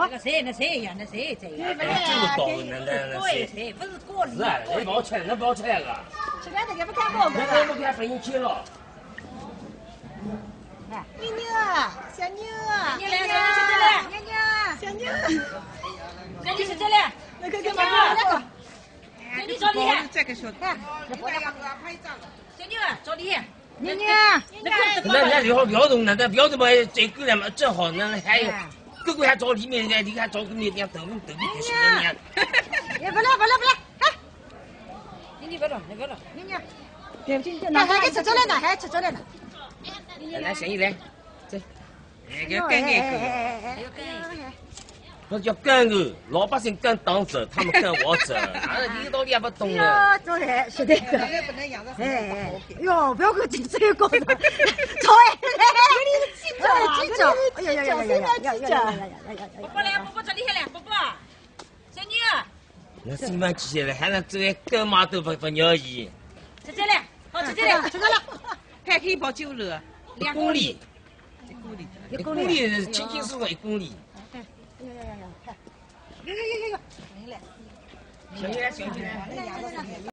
那个谁，那谁呀？那谁这个？这么高那那那对，谁？谁不是过是啊，那包出来，那包出来了，吃饭的给不看报那我们看分了。妞妞啊，小妞啊，你来，你吃这来，妞妞啊，小妞，那你吃这里，那个干嘛？那个，那你找你，这个小看，小妞找你，妞妞啊，那个那那聊聊动那那聊动嘛，最够了嘛，正好那还有，哥哥还找里面，你看找个那点豆腐豆腐开。不了不了不了，哎，你你不了你不了，妮妮，对不，吃着了呢，还吃了。来来，生意来，走，哎，要干干，要干，那叫干哥，老百姓干当走，他们干我走，你到底也不懂哦。走来，晓得，哎哎，哟，不要给我顶这个高头，走哎。叫谁来记着宝宝来宝宝坐地下来宝宝小女那是你们记了还能走干妈都不不愿意在这来，好在这来在这里还可以跑九楼两公里一公里一公里轻轻松松一公里哎呀呀呀呀看有有有有有来小心小心